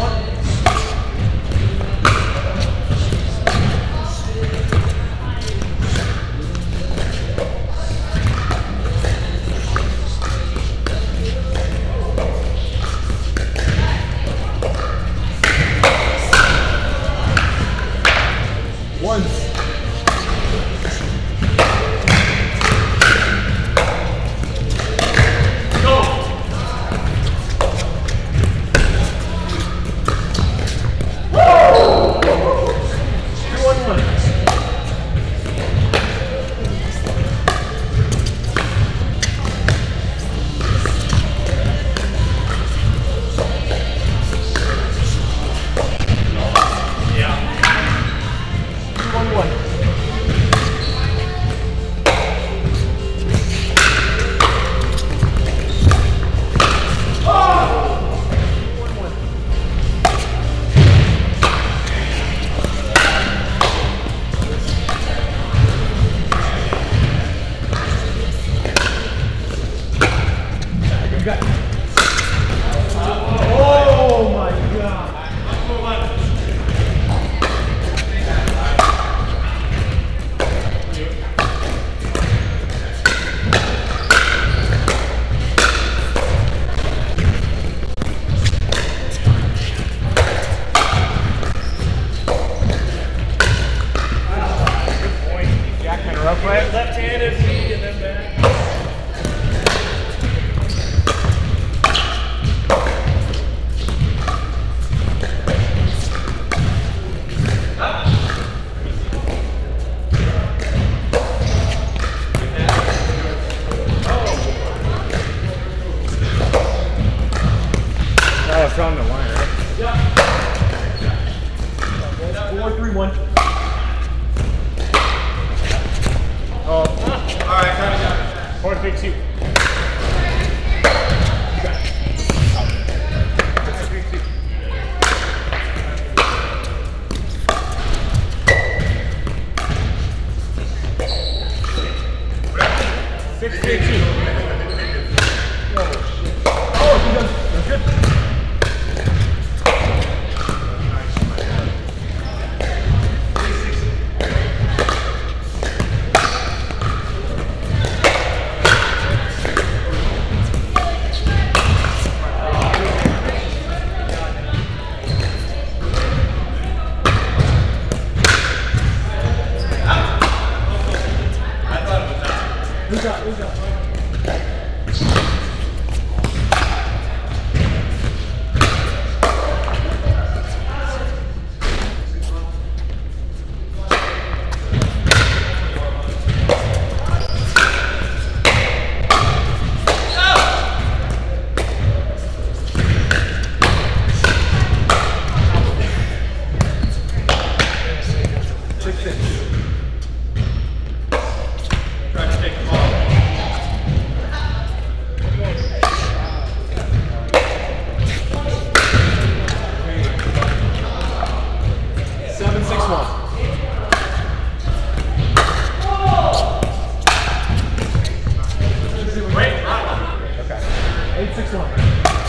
one. You got it. Sempre, sempre. Eu já, eu já. one. Eight, six, one.